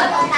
来。